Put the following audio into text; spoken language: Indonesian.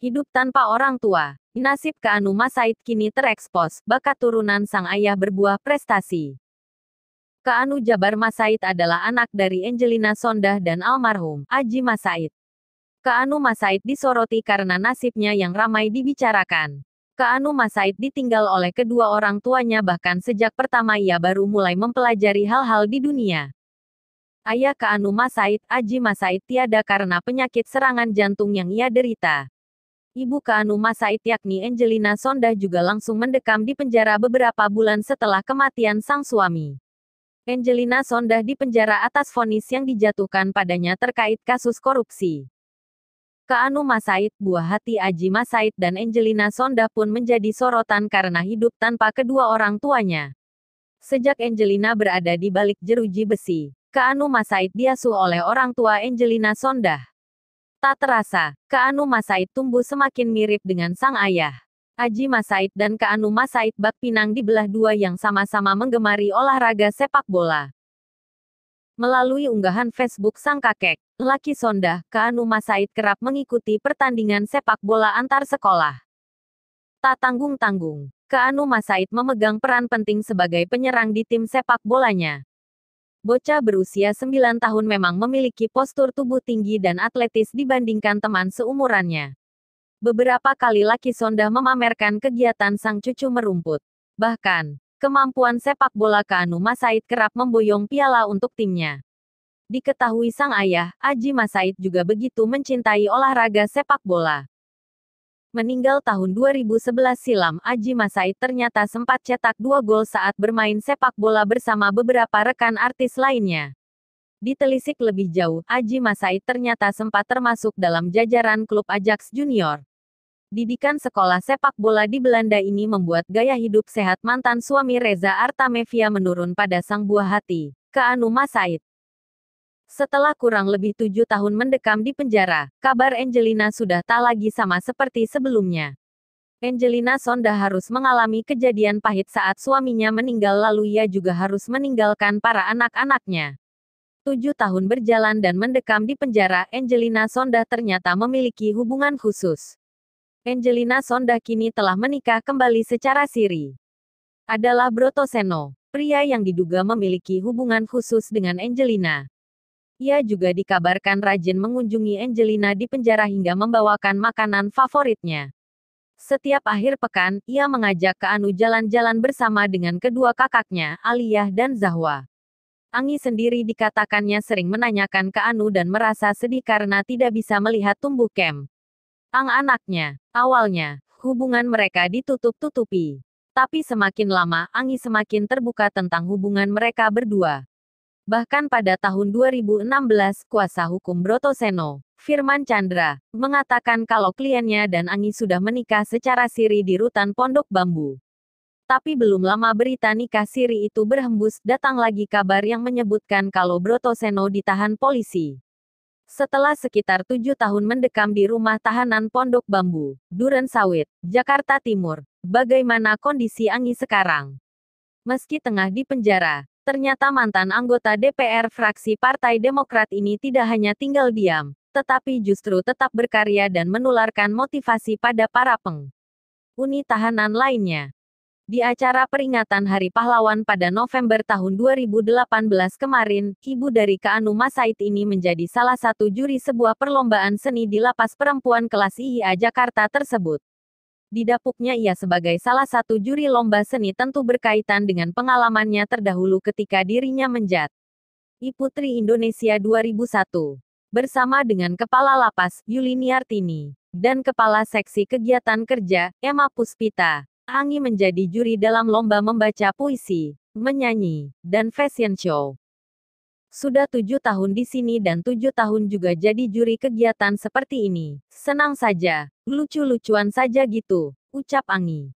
Hidup tanpa orang tua. Nasib Keanu Masaid kini terekspos, bakat turunan sang ayah berbuah prestasi. Keanu Jabar Masaid adalah anak dari Angelina Sondah dan almarhum Aji Masaid. Keanu Masaid disoroti karena nasibnya yang ramai dibicarakan. Keanu Masaid ditinggal oleh kedua orang tuanya bahkan sejak pertama ia baru mulai mempelajari hal-hal di dunia. Ayah Keanu Masaid, Aji Masaid tiada karena penyakit serangan jantung yang ia derita. Ibu Kanu Masaid yakni Angelina Sondah juga langsung mendekam di penjara beberapa bulan setelah kematian sang suami. Angelina Sondah di penjara atas vonis yang dijatuhkan padanya terkait kasus korupsi. Kaanu Masaid, buah hati Aji Masaid dan Angelina Sondah pun menjadi sorotan karena hidup tanpa kedua orang tuanya. Sejak Angelina berada di balik jeruji besi, Kaanu Masaid diasuh oleh orang tua Angelina Sondah. Tak terasa, Kaanu Masaid tumbuh semakin mirip dengan sang ayah. Aji Masaid dan Kaanu Masaid bak pinang dibelah dua yang sama-sama menggemari olahraga sepak bola. Melalui unggahan Facebook sang kakek, Laki Sonda, Kaanu Masaid kerap mengikuti pertandingan sepak bola antar sekolah. Tak tanggung-tanggung, Kaanu Masaid memegang peran penting sebagai penyerang di tim sepak bolanya. Bocah berusia 9 tahun memang memiliki postur tubuh tinggi dan atletis dibandingkan teman seumurannya. Beberapa kali Laki Sonda memamerkan kegiatan sang cucu merumput. Bahkan, kemampuan sepak bola Kanu Masaid kerap memboyong piala untuk timnya. Diketahui sang ayah, Aji Masaid juga begitu mencintai olahraga sepak bola. Meninggal tahun 2011 silam, Aji Masaid ternyata sempat cetak dua gol saat bermain sepak bola bersama beberapa rekan artis lainnya. Ditelisik lebih jauh, Aji Masaid ternyata sempat termasuk dalam jajaran klub Ajax Junior. Didikan sekolah sepak bola di Belanda ini membuat gaya hidup sehat mantan suami Reza Artamevia menurun pada sang buah hati, Keanu Masaid. Setelah kurang lebih tujuh tahun mendekam di penjara, kabar Angelina sudah tak lagi sama seperti sebelumnya. Angelina Sonda harus mengalami kejadian pahit saat suaminya meninggal lalu ia juga harus meninggalkan para anak-anaknya. Tujuh tahun berjalan dan mendekam di penjara, Angelina Sonda ternyata memiliki hubungan khusus. Angelina Sonda kini telah menikah kembali secara siri. Adalah Broto Seno, pria yang diduga memiliki hubungan khusus dengan Angelina. Ia juga dikabarkan rajin mengunjungi Angelina di penjara hingga membawakan makanan favoritnya. Setiap akhir pekan, ia mengajak ke Anu jalan-jalan bersama dengan kedua kakaknya, Aliyah dan Zahwa. Angi sendiri dikatakannya sering menanyakan ke Anu dan merasa sedih karena tidak bisa melihat tumbuh kem. Ang anaknya, awalnya, hubungan mereka ditutup-tutupi. Tapi semakin lama, Angi semakin terbuka tentang hubungan mereka berdua. Bahkan pada tahun 2016, kuasa hukum Broto Seno, Firman Chandra, mengatakan kalau kliennya dan Angi sudah menikah secara siri di rutan Pondok Bambu. Tapi belum lama berita nikah siri itu berhembus, datang lagi kabar yang menyebutkan kalau Broto Seno ditahan polisi. Setelah sekitar tujuh tahun mendekam di rumah tahanan Pondok Bambu, Duren Sawit, Jakarta Timur, bagaimana kondisi Angi sekarang? Meski tengah di penjara, Ternyata mantan anggota DPR fraksi Partai Demokrat ini tidak hanya tinggal diam, tetapi justru tetap berkarya dan menularkan motivasi pada para peng uni tahanan lainnya. Di acara peringatan Hari Pahlawan pada November tahun 2018 kemarin, ibu dari Keanu Masaid ini menjadi salah satu juri sebuah perlombaan seni di lapas perempuan kelas IIA Jakarta tersebut. Didapuknya ia sebagai salah satu juri lomba seni tentu berkaitan dengan pengalamannya terdahulu ketika dirinya menjat. I Putri Indonesia 2001. Bersama dengan Kepala Lapas, Yulini Artini, dan Kepala Seksi Kegiatan Kerja, Emma Puspita, Angi menjadi juri dalam lomba membaca puisi, menyanyi, dan fashion show. Sudah tujuh tahun di sini dan tujuh tahun juga jadi juri kegiatan seperti ini. Senang saja, lucu-lucuan saja gitu, ucap Angi.